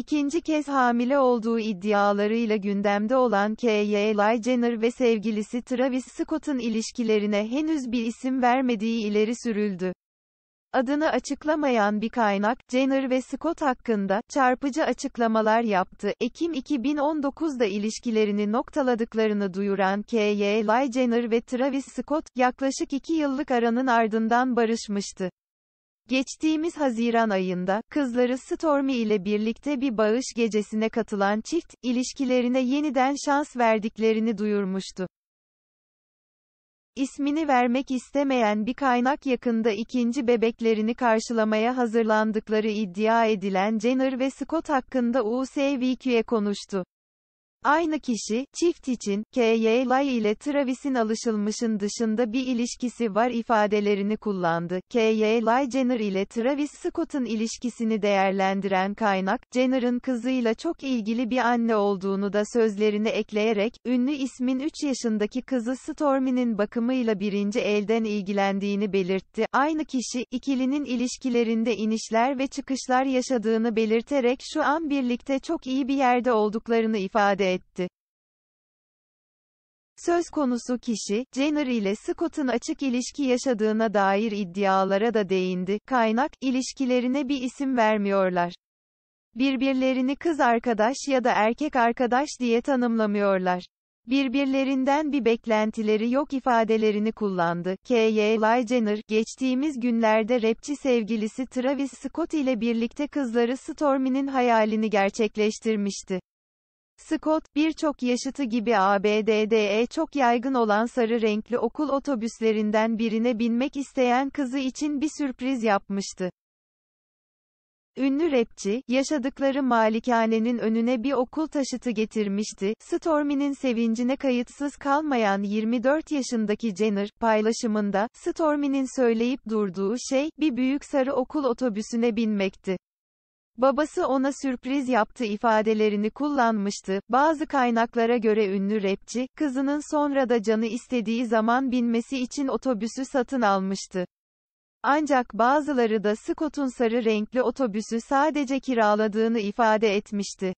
İkinci kez hamile olduğu iddialarıyla gündemde olan Kylie Jenner ve sevgilisi Travis Scott'ın ilişkilerine henüz bir isim vermediği ileri sürüldü. Adını açıklamayan bir kaynak, Jenner ve Scott hakkında, çarpıcı açıklamalar yaptı. Ekim 2019'da ilişkilerini noktaladıklarını duyuran Kylie Jenner ve Travis Scott, yaklaşık iki yıllık aranın ardından barışmıştı. Geçtiğimiz Haziran ayında, kızları Stormy ile birlikte bir bağış gecesine katılan çift, ilişkilerine yeniden şans verdiklerini duyurmuştu. İsmini vermek istemeyen bir kaynak yakında ikinci bebeklerini karşılamaya hazırlandıkları iddia edilen Jenner ve Scott hakkında USVQ'ye konuştu. Aynı kişi, çift için, Kylie ile Travis'in alışılmışın dışında bir ilişkisi var ifadelerini kullandı. Kylie Jenner ile Travis Scott'ın ilişkisini değerlendiren kaynak, Jenner'ın kızıyla çok ilgili bir anne olduğunu da sözlerine ekleyerek, ünlü ismin 3 yaşındaki kızı Stormy'nin bakımıyla birinci elden ilgilendiğini belirtti. Aynı kişi, ikilinin ilişkilerinde inişler ve çıkışlar yaşadığını belirterek şu an birlikte çok iyi bir yerde olduklarını ifade etti. Söz konusu kişi, Jenner ile Scott'ın açık ilişki yaşadığına dair iddialara da değindi. Kaynak, ilişkilerine bir isim vermiyorlar. Birbirlerini kız arkadaş ya da erkek arkadaş diye tanımlamıyorlar. Birbirlerinden bir beklentileri yok ifadelerini kullandı. Kylie Jenner, geçtiğimiz günlerde rapçi sevgilisi Travis Scott ile birlikte kızları Stormy'nin hayalini gerçekleştirmişti. Scott, birçok yaşıtı gibi ABD'de çok yaygın olan sarı renkli okul otobüslerinden birine binmek isteyen kızı için bir sürpriz yapmıştı. Ünlü rapçi, yaşadıkları malikanenin önüne bir okul taşıtı getirmişti. Stormy'nin sevincine kayıtsız kalmayan 24 yaşındaki Jenner, paylaşımında, Stormy'nin söyleyip durduğu şey, bir büyük sarı okul otobüsüne binmekti. Babası ona sürpriz yaptı ifadelerini kullanmıştı. Bazı kaynaklara göre ünlü rapçi, kızının sonra da canı istediği zaman binmesi için otobüsü satın almıştı. Ancak bazıları da Scott'un sarı renkli otobüsü sadece kiraladığını ifade etmişti.